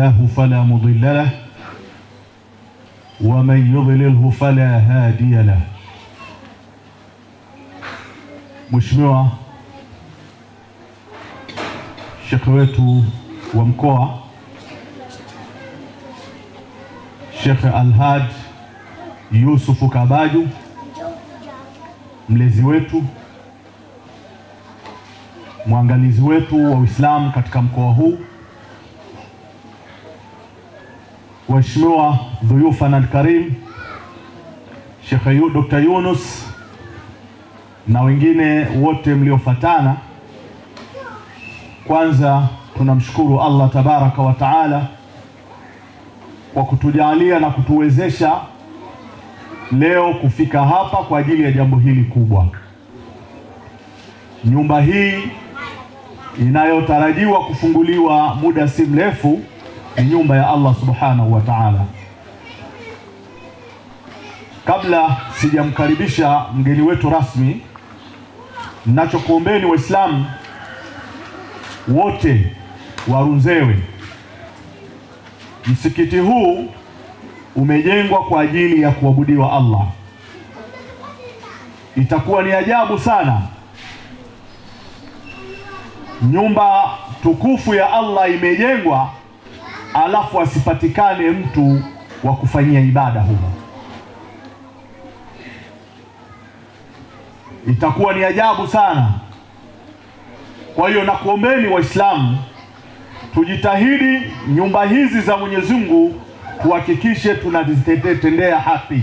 له فلا مضل له ومن يضلله فلا هادي له Mheshimiwa shekhe wetu wa mkoa Shekhe Alhaj Yusufu Kabaju, mlezi wetu, mwangalizi wetu wa Uislamu katika mkoa huu, Waheshimiwa dhuyufan alkarim, Sheikh yu, Dr. Yunus na wengine wote mliofatana, kwanza tunamshukuru Allah tabaraka wa taala kwa kutujalia na kutuwezesha leo kufika hapa kwa ajili ya jambo hili kubwa. Nyumba hii inayotarajiwa kufunguliwa muda si mrefu ni nyumba ya Allah subhanahu wa ta'ala. Kabla sijamkaribisha mgeni wetu rasmi, ninachokuombeni Waislamu wote warunzewe Msikiti huu umejengwa kwa ajili ya kuabudiwa Allah. Itakuwa ni ajabu sana nyumba tukufu ya Allah imejengwa, alafu asipatikane mtu wa kufanyia ibada humo. Itakuwa ni ajabu sana. Kwa hiyo nakuombeni Waislamu tujitahidi nyumba hizi za Mwenyezi Mungu tuhakikishe tunazitendea haki,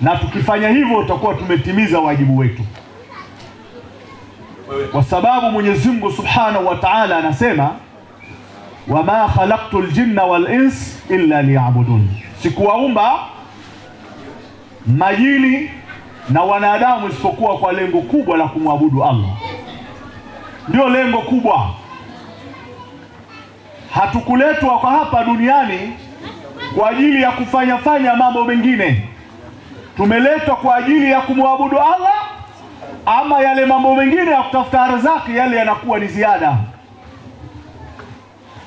na tukifanya hivyo tutakuwa tumetimiza wajibu wetu, kwa sababu Mwenyezi Mungu Subhanahu wa Ta'ala anasema wama khalaqtu ljinna wal ins illa liya'budun, sikuwaumba majini na wanadamu isipokuwa kwa lengo kubwa la kumwabudu Allah. Ndio lengo kubwa hatukuletwa kwa hapa duniani kwa ajili ya kufanya fanya mambo mengine. Tumeletwa kwa ajili ya kumwabudu Allah, ama yale mambo mengine ya kutafuta riziki, yale yanakuwa ni ziada.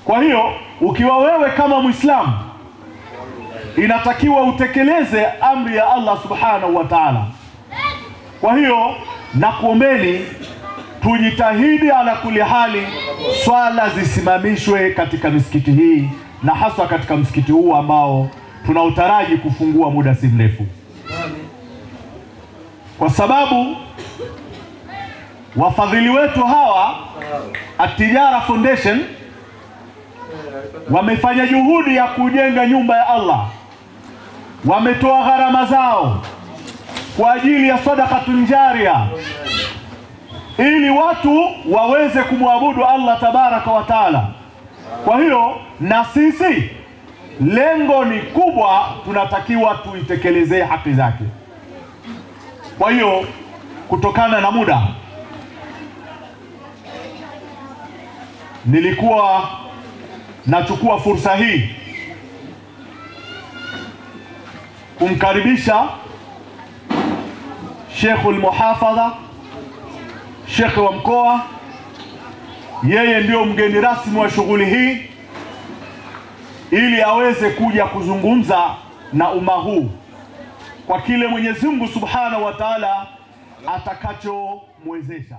Kwa hiyo ukiwa wewe kama Muislamu, inatakiwa utekeleze amri ya Allah subhanahu wa ta'ala. Kwa hiyo nakuombeni tujitahidi ala kuli hali swala zisimamishwe katika misikiti hii na haswa katika msikiti huu ambao tunautaraji kufungua muda si mrefu, kwa sababu wafadhili wetu hawa Atijara Foundation wamefanya juhudi ya kujenga nyumba ya Allah, wametoa gharama zao kwa ajili ya sadakatun jaria ili watu waweze kumwabudu Allah tabaraka wa taala. Kwa hiyo na sisi lengo ni kubwa, tunatakiwa tuitekelezee haki zake. Kwa hiyo kutokana na muda, nilikuwa nachukua fursa hii kumkaribisha Sheikhul Muhafadha shekhe wa mkoa, yeye ndio mgeni rasmi wa shughuli hii, ili aweze kuja kuzungumza na umma huu kwa kile Mwenyezi Mungu Subhanahu wa Ta'ala atakachomwezesha.